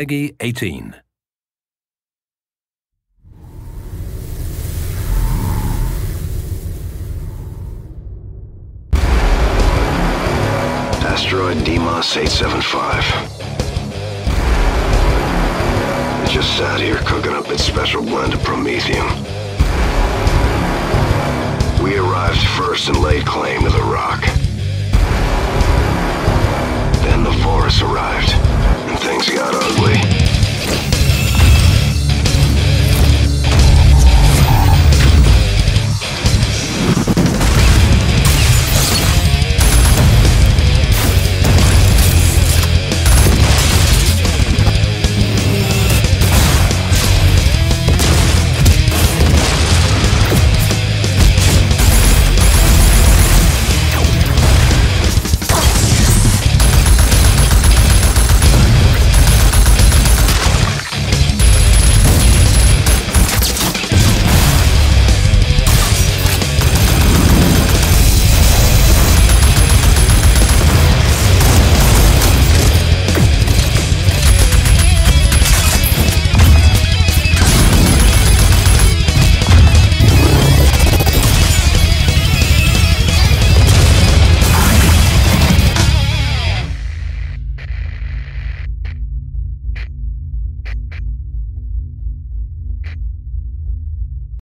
Peggy 18. Asteroid Deimos 875. It just sat here cooking up its special blend of promethium. We arrived first and laid claim to the rock.